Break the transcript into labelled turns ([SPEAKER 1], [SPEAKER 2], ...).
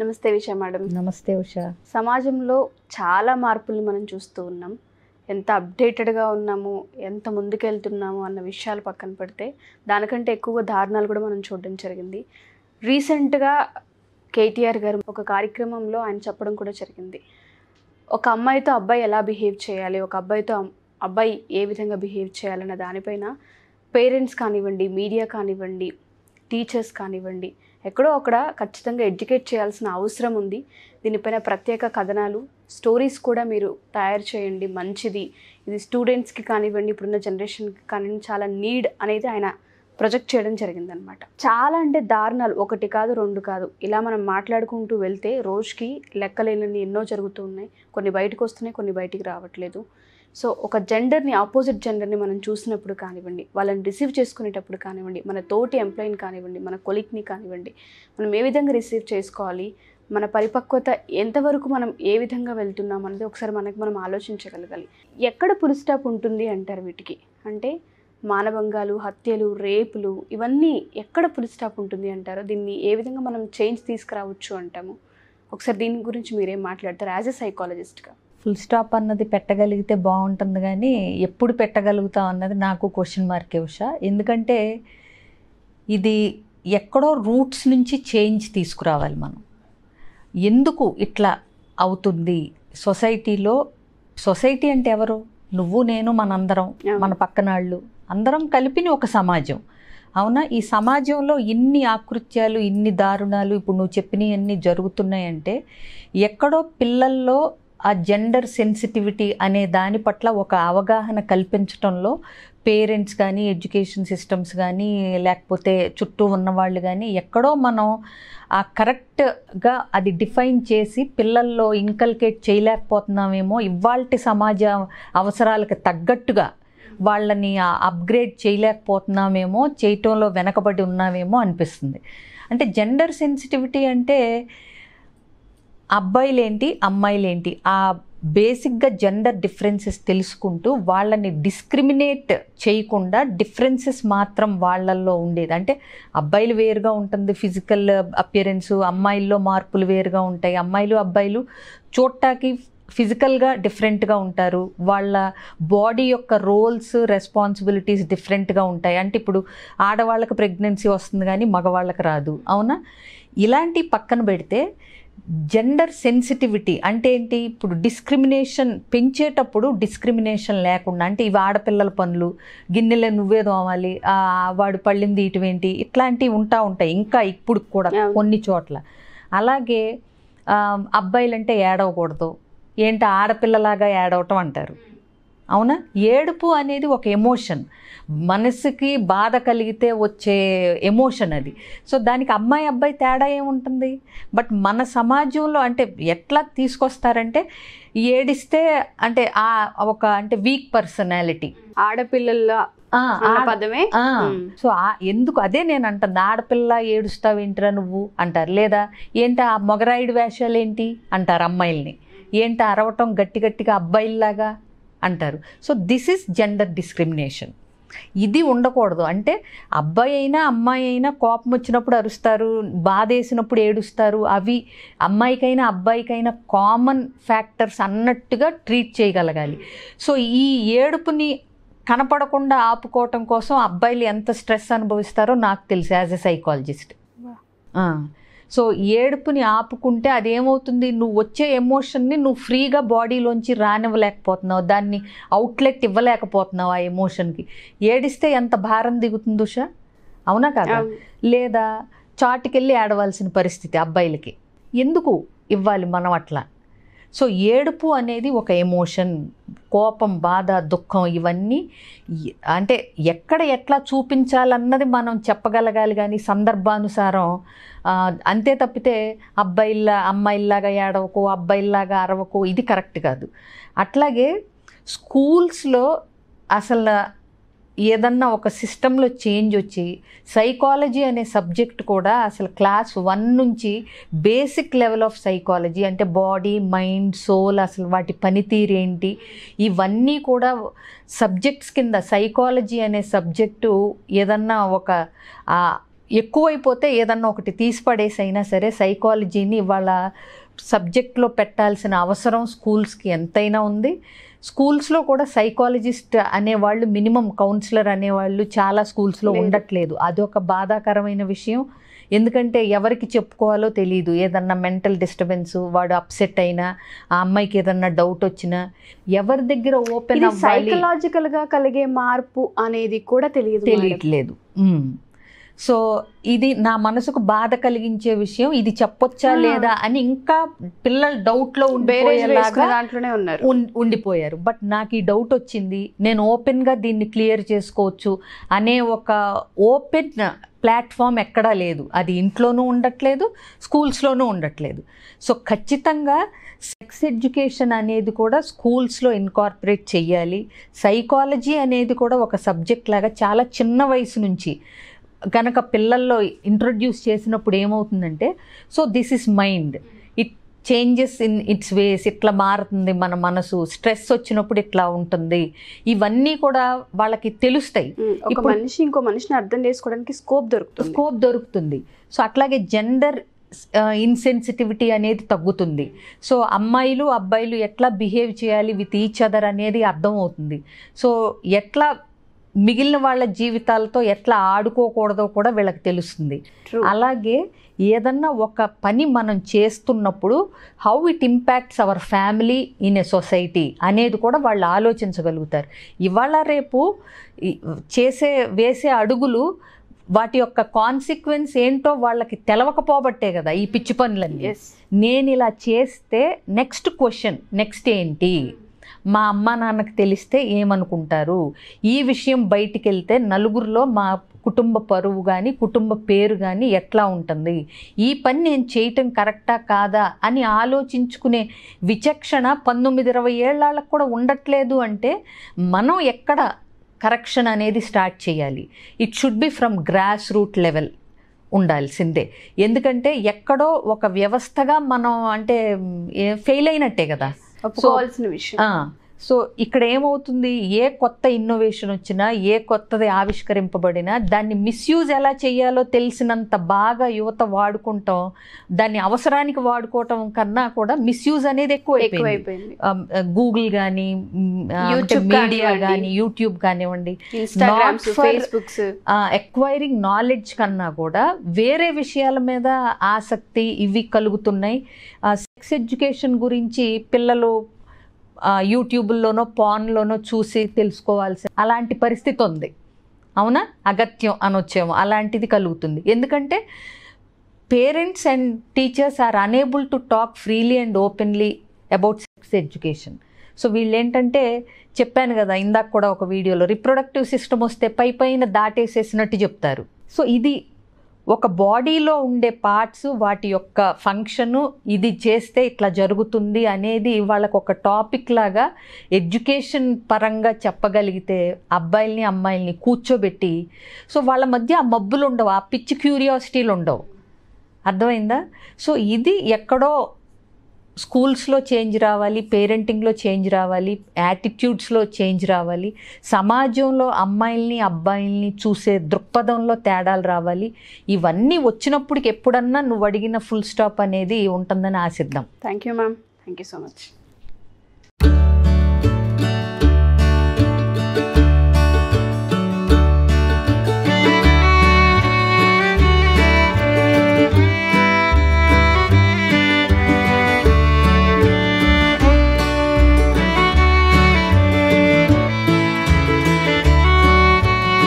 [SPEAKER 1] నమస్తే విషయ మేడం.
[SPEAKER 2] నమస్తే ఉషా.
[SPEAKER 1] సమాజంలో చాలా మార్పుల్ని మనం చూస్తూ ఉన్నాం. ఎంత అప్డేటెడ్గా ఉన్నాము ఎంత ముందుకెళ్తున్నాము అన్న విషయాలు పక్కన పెడితే దానికంటే ఎక్కువగా దారుణాలు కూడా మనం చూడడం జరిగింది. రీసెంట్గా కేటీఆర్ గారు ఒక కార్యక్రమంలో ఆయన చెప్పడం కూడా జరిగింది. ఒక అమ్మాయితో అబ్బాయి ఎలా బిహేవ్ చేయాలి ఒక అబ్బాయితో అబ్బాయి ఏ విధంగా బిహేవ్ చేయాలన్న దానిపైన పేరెంట్స్ కానివ్వండి మీడియా కానివ్వండి టీచర్స్ కానివ్వండి ఎక్కడో అక్కడ ఖచ్చితంగా ఎడ్యుకేట్ చేయాల్సిన అవసరం ఉంది. దీనిపైన ప్రత్యేక కథనాలు స్టోరీస్ కూడా మీరు తయారు చేయండి. మంచిది. ఇది స్టూడెంట్స్కి కానివ్వండి ఇప్పుడున్న జనరేషన్కి కానివ్వండి చాలా నీడ్ అనేది ఆయన ప్రొజెక్ట్ చేయడం జరిగిందనమాట. చాలా అంటే దారుణాలు. ఒకటి కాదు రెండు కాదు. ఇలా మనం మాట్లాడుకుంటూ వెళ్తే రోజుకి లెక్కలేనని ఎన్నో జరుగుతూ ఉన్నాయి. కొన్ని బయటకు వస్తున్నాయి కొన్ని బయటికి రావట్లేదు. సో ఒక జెండర్ని ఆపోజిట్ జెండర్ని మనం చూసినప్పుడు కానివ్వండి వాళ్ళని రిసీవ్ చేసుకునేటప్పుడు కానివ్వండి మన తోటి ఎంప్లాయీని కానివ్వండి మన కొలిక్ని కానివ్వండి మనం ఏ విధంగా రిసీవ్ చేసుకోవాలి మన పరిపక్వత ఎంతవరకు మనం ఏ విధంగా వెళ్తున్నాం అనేది ఒకసారి మనకు మనం ఆలోచించగలగాలి. ఎక్కడ పులిస్టాప్ ఉంటుంది అంటారు వీటికి? అంటే మానభంగాలు హత్యలు రేపులు ఇవన్నీ ఎక్కడ పులి స్టాప్ ఉంటుంది అంటారు? దీన్ని ఏ విధంగా మనం చేంజ్ తీసుకురావచ్చు అంటాము? ఒకసారి దీని గురించి మీరేం మాట్లాడతారు యాజ్ ఎ సైకాలజిస్ట్గా.
[SPEAKER 2] ఫుల్ స్టాప్ అన్నది పెట్టగలిగితే బాగుంటుంది కానీ ఎప్పుడు పెట్టగలుగుతాం అన్నది నాకు క్వశ్చన్ మార్కే ఉషా. ఎందుకంటే ఇది ఎక్కడో రూట్స్ నుంచి చేంజ్ తీసుకురావాలి మనం. ఎందుకు ఇట్లా అవుతుంది? సొసైటీలో సొసైటీ అంటే ఎవరు? నువ్వు నేను మనందరం మన పక్కనాళ్ళు. అందరం కలిపిన ఒక సమాజం. అవునా? ఈ సమాజంలో ఇన్ని ఆకృత్యాలు ఇన్ని దారుణాలు ఇప్పుడు నువ్వు చెప్పినవన్నీ జరుగుతున్నాయంటే ఎక్కడో పిల్లల్లో ఆ జెండర్ సెన్సిటివిటీ అనే దాని పట్ల ఒక అవగాహన కల్పించడంలో పేరెంట్స్ కానీ ఎడ్యుకేషన్ సిస్టమ్స్ కానీ లేకపోతే చుట్టూ ఉన్నవాళ్ళు కానీ ఎక్కడో మనం ఆ కరెక్ట్గా అది డిఫైన్ చేసి పిల్లల్లో ఇంకల్కేట్ చేయలేకపోతున్నామేమో ఇవాల్టి సమాజ అవసరాలకు తగ్గట్టుగా వాళ్ళని అప్గ్రేడ్ చేయలేకపోతున్నామేమో చేయటంలో వెనకబడి ఉన్నామేమో అనిపిస్తుంది. అంటే జెండర్ సెన్సిటివిటీ అంటే అబ్బాయిలేంటి అమ్మాయిలేంటి ఆ బేసిక్గా జెండర్ డిఫరెన్సెస్ తెలుసుకుంటూ వాళ్ళని డిస్క్రిమినేట్ చేయకుండా డిఫరెన్సెస్ మాత్రం వాళ్ళల్లో ఉండేది. అంటే అబ్బాయిలు వేరుగా ఉంటుంది ఫిజికల్ అపియరెన్స్ అమ్మాయిల్లో మార్పులు వేరుగా ఉంటాయి. అమ్మాయిలు అబ్బాయిలు చూడటానికి ఫిజికల్గా డిఫరెంట్గా ఉంటారు. వాళ్ళ బాడీ యొక్క రోల్స్ రెస్పాన్సిబిలిటీస్ డిఫరెంట్గా ఉంటాయి. అంటే ఇప్పుడు ఆడవాళ్ళకి ప్రెగ్నెన్సీ వస్తుంది కానీ మగవాళ్ళకి రాదు. అవునా? ఇలాంటి పక్కన పెడితే జెండర్ సెన్సిటివిటీ అంటే ఏంటి? ఇప్పుడు డిస్క్రిమినేషన్ పెంచేటప్పుడు డిస్క్రిమినేషన్ లేకుండా అంటే ఇవి ఆడపిల్లల పనులు గిన్నెలే నువ్వే తోమాలి ఆ, వాడు పళ్ళింది ఇటువేంటి? ఇట్లాంటివి ఉంటా ఉంటాయి. ఇంకా ఇప్పుడు కూడా. కొన్ని చోట్ల. అలాగే అబ్బాయిలంటే ఏడవకూడదు. ఏంటి ఆడపిల్లలాగా ఏడవటం అంటారు. అవునా? ఏడుపు అనేది ఒక ఎమోషన్. మనసుకి బాధ కలిగితే వచ్చే ఎమోషన్ అది. సో దానికి అమ్మాయి అబ్బాయి తేడా ఏముంటుంది? బట్ మన సమాజంలో అంటే ఎట్లా తీసుకొస్తారంటే ఏడిస్తే అంటే ఆ ఒక అంటే వీక్ పర్సనాలిటీ.
[SPEAKER 1] ఆడపిల్లల అన్న పదమే.
[SPEAKER 2] సో ఆ- ఎందుకు అదే నేను అంటుంది. ఆడపిల్ల ఏడుస్తావేంటిరా నువ్వు? అంటారు. లేదా ఏంటి ఆ మొగరాయుడు వేషాలు ఏంటి అంటారు అమ్మాయిల్ని. ఏంటి అరవటం గట్టి గట్టిగా అబ్బాయిల్లాగా అంటారు. So this is gender discrimination ఇది ఉండకూడదు. అంటే అబ్బాయి అయినా అమ్మాయి అయినా కోపం వచ్చినప్పుడు అరుస్తారు బాధ వేసినప్పుడు ఏడుస్తారు. అవి అమ్మాయికైనా అబ్బాయికైనా కామన్ ఫ్యాక్టర్స్ అన్నట్టుగా ట్రీట్ చేయగలగాలి. సో ఈ ఏడుపుని కనపడకుండా ఆపుకోవటం కోసం అబ్బాయిలు ఎంత స్ట్రెస్ అనుభవిస్తారో నాకు తెలుసు యాజ్ ఎ సైకాలజిస్ట్ సో ఏడుపుని ఆపుకుంటే అదేమవుతుంది? నువ్వు వచ్చే ఎమోషన్ని నువ్వు ఫ్రీగా బాడీలోంచి రానివ్వలేకపోతున్నావు. దాన్ని అవుట్లెట్ ఇవ్వలేకపోతున్నావు ఆ ఎమోషన్కి. ఏడిస్తే ఎంత భారం దిగుతుంది ఉషా? అవునా కదా. లేదా చాటుకెళ్ళి ఏడవలసిన పరిస్థితి అబ్బాయిలకి. ఎందుకు ఇవ్వాలి మనం అట్లా? సో ఏడుపు అనేది ఒక ఎమోషన్ కోపం బాధ దుఃఖం ఇవన్నీ అంటే ఎక్కడ ఎట్లా చూపించాలన్నది మనం చెప్పగలగాలి కానీ సందర్భానుసారం అంతే తప్పితే అబ్బాయిల్లా అమ్మాయిల్లాగా ఏడవకు అబ్బాయిల్లాగా అరవకు ఇది కరెక్ట్ కాదు. అట్లాగే స్కూల్స్లో అసలు ఏదన్నా ఒక సిస్టంలో చేంజ్ వచ్చి సైకాలజీ అనే సబ్జెక్ట్ కూడా అసలు క్లాస్ వన్ నుంచి బేసిక్ లెవెల్ ఆఫ్ సైకాలజీ అంటే బాడీ మైండ్ సోల్ అసలు వాటి పనితీరు ఏంటి? ఇవన్నీ కూడా సబ్జెక్ట్స్ కింద సైకాలజీ అనే సబ్జెక్టు ఏదన్నా ఒక ఎక్కువైపోతే ఏదన్నా ఒకటి తీసిపడేసి అయినా సరే సైకాలజీని ఇవాళ సబ్జెక్ట్లో పెట్టాల్సిన అవసరం స్కూల్స్కి ఎంతైనా ఉంది. స్కూల్స్లో కూడా సైకాలజిస్ట్ అనేవాళ్ళు మినిమం కౌన్సిలర్ అనేవాళ్ళు చాలా స్కూల్స్లో
[SPEAKER 1] లేదు.
[SPEAKER 2] ఉండట్లేదు అదొక బాధాకరమైన విషయం ఎందుకంటే ఎవరికి చెప్పుకోవాలో తెలియదు ఏదన్నా మెంటల్ డిస్టర్బెన్స్ వాడు అప్సెట్ అయినా ఆ అమ్మాయికి ఏదన్నా డౌట్ వచ్చినా ఎవరి దగ్గర ఓపెన్
[SPEAKER 1] ఇది
[SPEAKER 2] అవ్వాలి
[SPEAKER 1] సైకలాజికల్గా కలిగే మార్పు అనేది కూడా తెలియదు.
[SPEAKER 2] తెలియట్లేదు. సో ఇది నా మనసుకు బాధ కలిగించే విషయం. ఇది చెప్పొచ్చా. లేదా అని ఇంకా పిల్లలు డౌట్లో
[SPEAKER 1] దాంట్లోనే ఉన్నారు.
[SPEAKER 2] ఉన్- ఉండిపోయారు. బట్ నాకు ఈ డౌట్ వచ్చింది నేను ఓపెన్గా దీన్ని క్లియర్ చేసుకోవచ్చు అనే ఒక ఓపెన్ ప్లాట్ఫామ్ ఎక్కడా లేదు. అది ఇంట్లోనూ ఉండట్లేదు స్కూల్స్లోనూ ఉండట్లేదు. సో ఖచ్చితంగా సెక్స్ ఎడ్యుకేషన్ అనేది కూడా స్కూల్స్లో ఇన్కార్పొరేట్ చేయాలి సైకాలజీ అనేది కూడా ఒక సబ్జెక్ట్ లాగా చాలా చిన్న వయసు నుంచి కనుక పిల్లల్లో ఇంట్రొడ్యూస్ చేసినప్పుడు ఏమవుతుందంటే so this is mind it changes in its ways ఇట్లా మారుతుంది మన మనసు. స్ట్రెస్ వచ్చినప్పుడు ఇట్లా ఉంటుంది. ఇవన్నీ కూడా వాళ్ళకి తెలుస్తాయి.
[SPEAKER 1] ఒక మనిషి ఇంకో మనిషిని అర్థం చేసుకోవడానికి స్కోప్ దొరుకుతుంది.
[SPEAKER 2] స్కోప్ దొరుకుతుంది. సో అట్లాగే జెండర్ ఇన్సెన్సిటివిటీ అనేది తగ్గుతుంది. సో అమ్మాయిలు అబ్బాయిలు ఎట్లా బిహేవ్ చేయాలి విత్ ఈచ్ అదర్ అనేది అర్థమవుతుంది. సో ఎట్లా మిగిలిన వాళ్ళ జీవితాలతో ఎట్లా ఆడుకోకూడదో కూడా వీళ్ళకి తెలుస్తుంది. అలాగే ఏదన్నా ఒక పని మనం చేస్తున్నప్పుడు how it impacts our family in a society అనేది కూడా వాళ్ళు ఆలోచించగలుగుతారు. ఇవాళ రేపు చేసే వేసే అడుగులు వాటి యొక్క కాన్సిక్వెన్స్ ఏంటో వాళ్ళకి తెలవకపోబట్టే కదా ఈ పిచ్చి పనులన్నీ. నేను ఇలా చేస్తే నెక్స్ట్ క్వశ్చన్ నెక్స్ట్ ఏంటి? మా అమ్మ నాన్నకు తెలిస్తే ఏమనుకుంటారు? ఈ విషయం బయటికి వెళ్తే నలుగురిలో మా కుటుంబ పరువు కానీ కుటుంబ పేరు కానీ ఎట్లా ఉంటుంది? ఈ పని నేను చేయటం కరెక్టా కాదా అని ఆలోచించుకునే విచక్షణ పంతొమ్మిది ఇరవై ఏళ్ళకు కూడా ఉండట్లేదు అంటే మనం ఎక్కడ కరెక్షన్ అనేది స్టార్ట్ చేయాలి? It should be from grass root level ఉండాల్సిందే. ఎందుకంటే ఎక్కడో ఒక వ్యవస్థగా మనం అంటే ఫెయిల్ అయినట్టే కదా?
[SPEAKER 1] ఒప్పుకోవాల్సిన విషయం.
[SPEAKER 2] సో ఇక్కడ ఏమవుతుంది? ఏ కొత్త ఇన్నోవేషన్ వచ్చినా ఏ కొత్తది ఆవిష్కరింపబడినా దాన్ని మిస్యూజ్ ఎలా చేయాలో తెలిసినంత బాగా యువత వాడుకుంటాం. దాన్ని అవసరానికి వాడుకోవటం కన్నా కూడా మిస్యూజ్ అనేది ఎక్కువ
[SPEAKER 1] ఎక్కువైపోయింది.
[SPEAKER 2] గూగుల్ కానీ మీడియా. కానీ యూట్యూబ్ కానివ్వండి. ఎక్వైరింగ్ నాలెడ్జ్ కన్నా కూడా వేరే విషయాల మీద ఆసక్తి ఇవి కలుగుతున్నాయి. సెక్స్ ఎడ్యుకేషన్ గురించి పిల్లలు యూట్యూబ్లోనో పాన్లోనో చూసి తెలుసుకోవాల్సి అలాంటి పరిస్థితి ఉంది. అవునా? అగత్యం అనొచ్చేమో. అలాంటిది కలుగుతుంది. ఎందుకంటే parents and teachers are unable to talk freely and openly about sex education so వీళ్ళు ఏంటంటే చెప్పాను కదా ఇందాక కూడా ఒక వీడియోలో రిప్రొడక్టివ్ సిస్టమ్ వస్తే పై పైన దాటేసేసినట్టు చెప్తారు. సో ఇది ఒక బాడీలో ఉండే పార్ట్స్ వాటి యొక్క ఫంక్షను ఇది చేస్తే ఇట్లా జరుగుతుంది అనేది వాళ్ళకు ఒక టాపిక్ లాగా ఎడ్యుకేషన్ పరంగా చెప్పగలిగితే అబ్బాయిల్ని అమ్మాయిల్ని కూర్చోబెట్టి సో వాళ్ళ మధ్య ఆ మబ్బులు ఉండవు ఆ పిచ్చి క్యూరియాసిటీలు ఉండవు అర్థమైందా? సో ఇది ఎక్కడో స్కూల్స్లో చేంజ్ రావాలి పేరెంటింగ్లో చేంజ్ రావాలి యాటిట్యూడ్స్లో చేంజ్ రావాలి సమాజంలో అమ్మాయిల్ని అబ్బాయిల్ని చూసే దృక్పథంలో తేడాలు రావాలి. ఇవన్నీ వచ్చినప్పటికి ఎప్పుడన్నా నువ్వు అడిగిన ఫుల్ స్టాప్ అనేది ఉంటుందని ఆశిద్దాం.
[SPEAKER 1] Thank you ma'am thank you so much